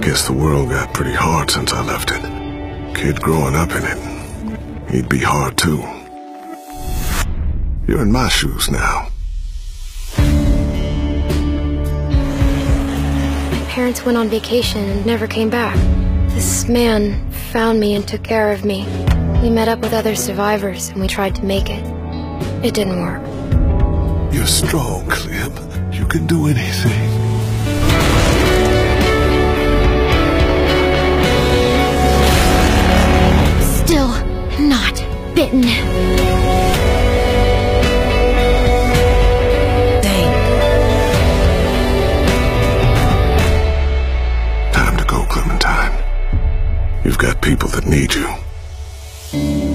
guess the world got pretty hard since I left it. Kid growing up in it, he'd be hard too. You're in my shoes now. My parents went on vacation and never came back. This man found me and took care of me. We met up with other survivors and we tried to make it. It didn't work. You're strong, Clem. You can do anything. Bitten. Time to go, Clementine. You've got people that need you.